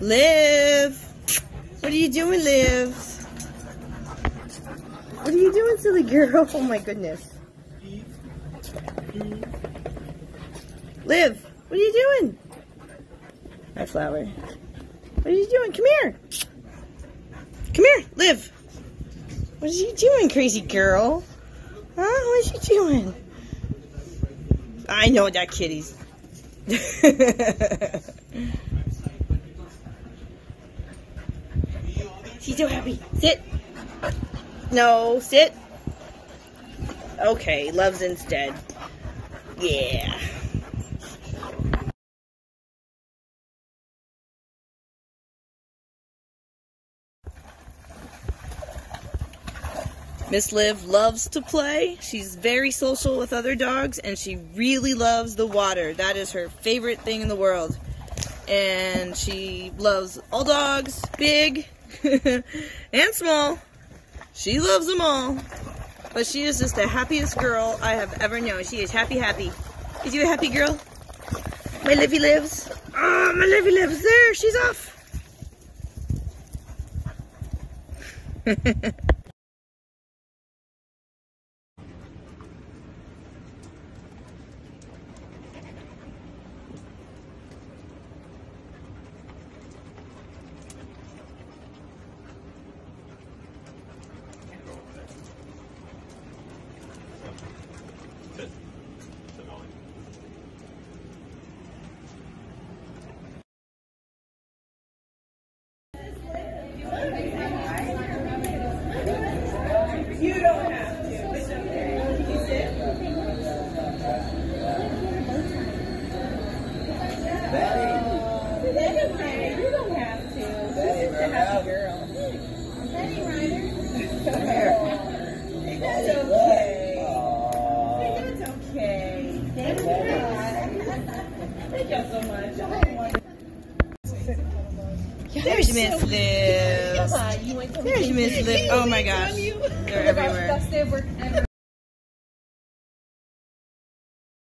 Liv! What are you doing, Liv? What are you doing, silly girl? Oh my goodness. Liv, what are you doing? Hi, Flower. What are you doing? Come here. Come here, Liv. What are you doing, crazy girl? Huh? What is she doing? I know that kitty's. She's so happy. Sit. No, sit. Okay, loves instead. Yeah. Miss Liv loves to play. She's very social with other dogs and she really loves the water. That is her favorite thing in the world. And she loves all dogs, big and small. She loves them all. But she is just the happiest girl I have ever known. She is happy, happy. Is you a happy girl? My Livy lives. Oh, ah, my Livy lives. There, she's off. You don't have to. It's okay. You sit. Betty Ryder, you don't have to. This is a happy girl. Betty Ryder. That's okay. That's okay. Thank you. Thank you so much. There's Miss Liv. Miss Liv. Oh my gosh. They're everywhere.